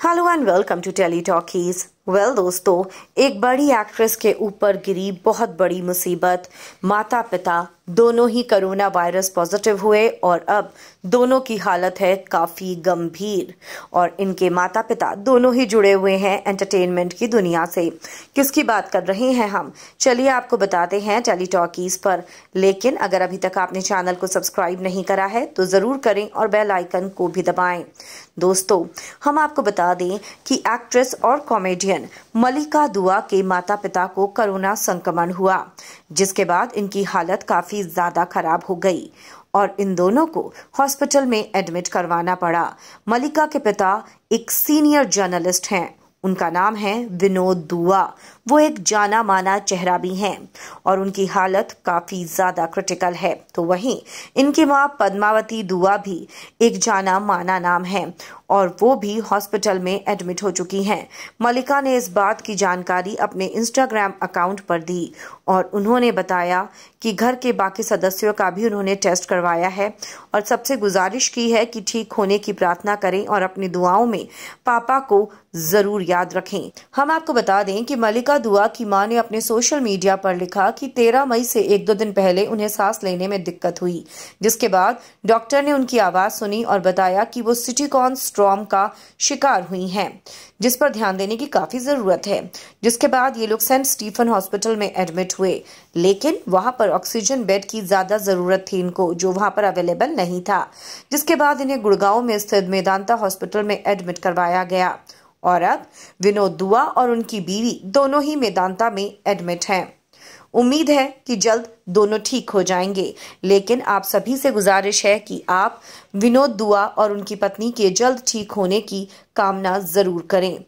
Hello and welcome to Teletalkies. Well दोस्तों, एक बड़ी एक्ट्रेस के ऊपर गिरी बहुत बड़ी मुसीबत। माता पिता दोनों ही कोरोना वायरस पॉजिटिव हुए और अब दोनों की हालत है काफ़ी गंभीर। और इनके माता पिता दोनों ही जुड़े हुए हैं एंटरटेनमेंट की दुनिया से। किसकी बात कर रहे हैं हम? चलिए आपको बताते हैं टेली टॉकीज पर। लेकिन अगर अभी तक आपने चैनल को सब्सक्राइब नहीं करा है तो ज़रूर करें और बेल आइकन को भी दबाएँ। दोस्तों, हम आपको बता दें कि एक्ट्रेस और कॉमेडियन मलिका दुआ के माता पिता को कोरोना संक्रमण हुआ, जिसके बाद इनकी हालत काफ़ी ज़्यादा खराब हो गई और इन दोनों को हॉस्पिटल में एडमिट करवाना पड़ा। मलिका के पिता एक सीनियर जर्नलिस्ट हैं। उनका नाम है विनोद दुआ। वो एक जाना माना चेहरा भी हैं और उनकी हालत काफ़ी ज़्यादा क्रिटिकल है। तो वहीं इनकी माँ पद्मावती दुआ भी एक जाना माना नाम है। और वो भी हॉस्पिटल में एडमिट हो चुकी हैं। मलिका ने इस बात की जानकारी अपने इंस्टाग्राम अकाउंट पर दी और उन्होंने बताया कि घर के बाकी सदस्यों का भी उन्होंने टेस्ट करवाया है और सबसे गुजारिश की है कि ठीक होने की प्रार्थना करें और अपनी दुआओं में पापा को ज़रूर याद रखें। हम आपको बता दें कि मलिका दुआ की माँ ने अपने सोशल मीडिया पर लिखा कि 13 मई से एक दो दिन पहले उन्हें सांस लेने में दिक्कत हुई, जिसके बाद डॉक्टर ने उनकी आवाज़ सुनी और बताया कि वो सिटीकॉन स्ट्रॉम का शिकार हुई हैं, जिस पर ध्यान देने की काफ़ी ज़रूरत है। जिसके बाद ये लोग सेंट स्टीफन हॉस्पिटल में एडमिट हुए, लेकिन वहाँ पर ऑक्सीजन बेड की ज़्यादा ज़रूरत थी इनको, जो वहाँ पर अवेलेबल नहीं था। जिसके बाद इन्हें गुड़गांव में स्थित मेदांता हॉस्पिटल में एडमिट करवाया गया। और अब विनोद दुआ और उनकी बीवी दोनों ही मेदांता में एडमिट हैं। उम्मीद है कि जल्द दोनों ठीक हो जाएँगे। लेकिन आप सभी से गुजारिश है कि आप विनोद दुआ और उनकी पत्नी के जल्द ठीक होने की कामना ज़रूर करें।